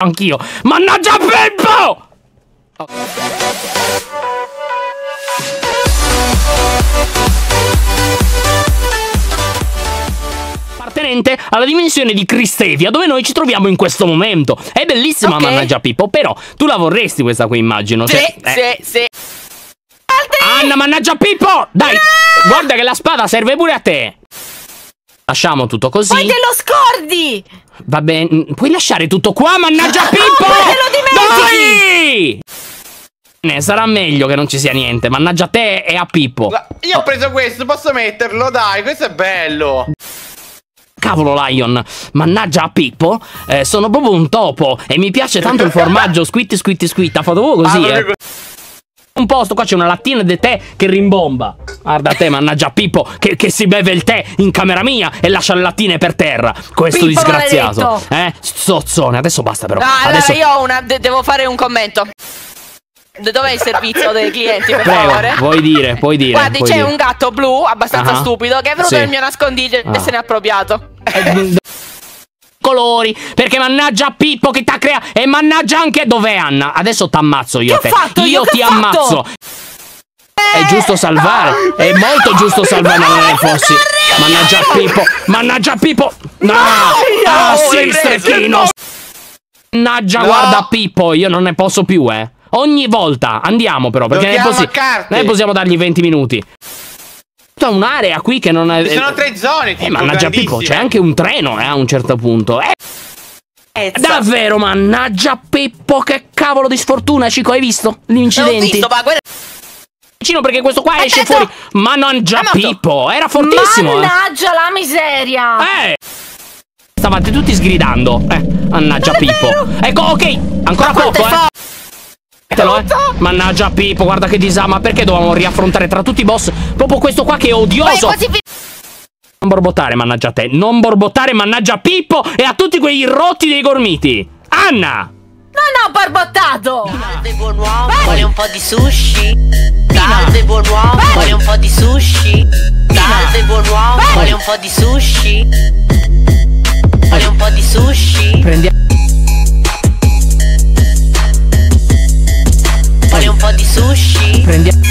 Anch'io. Mannaggia Pippo! appartenente alla dimensione di Cristevia, dove noi ci troviamo in questo momento. È bellissima, Ok. mannaggia Pippo, però tu la vorresti questa qui, immagino. Sì, Cioè, eh, sì, sì. Anna, mannaggia Pippo! Dai, guarda che la spada serve pure a te. Lasciamo tutto così. Poi te lo scordi! Va bene, puoi lasciare tutto qua, mannaggia Pippo! poi te lo dimentichi! Dai! Ne sarà meglio che non ci sia niente, mannaggia a te e a Pippo. La- Io ho preso questo, posso metterlo? Dai, questo è bello. Cavolo Lion, mannaggia a Pippo, eh, sono proprio un topo e mi piace tanto il formaggio squitti squitti ha fatto proprio così, Ah, eh. Un posto, qua c'è una lattina di tè che rimbomba. Guarda te, mannaggia Pippo, che, che si beve il tè in camera mia e lascia le lattine per terra. Questo Pippo disgraziato. Eh? Zozzone, adesso basta però. No, allora adesso... io ho una, de- devo fare un commento. Dov'è il servizio dei clienti, per Prego, favore? vuoi dire, puoi dire. Guardi, puoi c'è un gatto blu abbastanza Ah. stupido che è venuto Sì. nel mio nascondiglio Ah. e se n'è appropriato. Eh, colori perché mannaggia Pippo che t'ha crea e mannaggia anche dov'è Anna adesso t'ammazzo io Che te fatto io? Che ti ammazzo è giusto salvare. È molto giusto salvare non fossi mannaggia Pippo mannaggia Pippo. No. Ah sì strecchino mannaggia guarda Pippo io non ne posso più eh. Ogni volta. Andiamo però perché Giochiamo possi- noi possiamo dargli 20 minuti. C'è un'area qui che non è Ci sono tre zone, tipo, eh, mannaggia Pippo, c'è anche un treno eh, a un certo punto. Eh, davvero, mannaggia Pippo, che cavolo di sfortuna, Cico, hai visto gli incidenti? visto, ma guarda. Vicino perché questo qua esce Aspetta. fuori. Mannaggia È morto. Pippo, era fortissimo. eh. Mannaggia la miseria! Eh. Stavate tutti sgridando. Eh, mannaggia Pippo. Ecco, ok, ancora Ma poco, eh. eh. Mannaggia Pippo, guarda che disama. Perché dovevamo riaffrontare tra tutti i boss proprio questo qua che è odioso? Non borbottare, mannaggia te. Non borbottare, mannaggia Pippo e a tutti quei rotti dei gormiti. Anna! barbottato! barbattato! Salve buon uomo, vuole un po' di sushi? Salve buon uomo, vuole un po' di sushi? Salve buon uomo, vuole un po' di sushi? Vuole un po' di sushi? Prendiamo Vuole un po' di sushi? Prendiamo